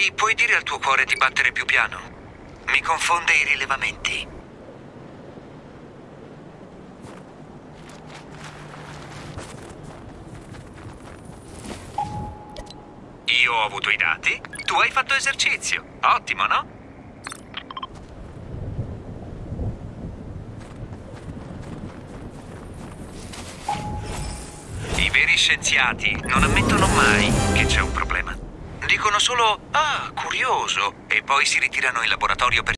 Ehi, puoi dire al tuo cuore di battere più piano? Mi confonde i rilevamenti. Io ho avuto i dati, tu hai fatto esercizio. Ottimo, no? I veri scienziati non ammettono mai che c'è. Dicono solo, ah, curioso, e poi si ritirano in laboratorio per